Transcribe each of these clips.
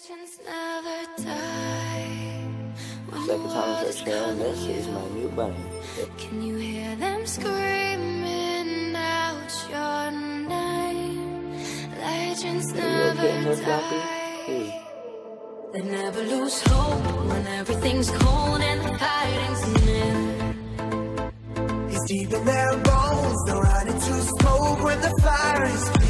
Second time world for is sharing this is my new bunny. Can you hear them screaming out your name? Legends Are you okay, never Miss Floppy? die. They never lose hope when everything's cold and the fighting's near. It's deep in their bones. They'll run into smoke when the fire is fierce.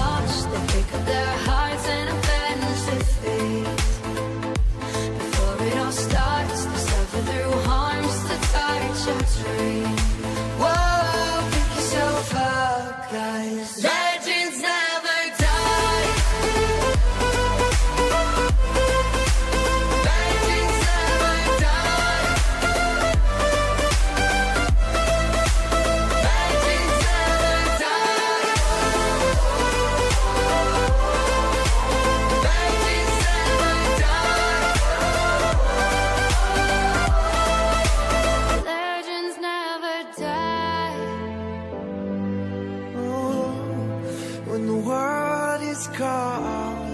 all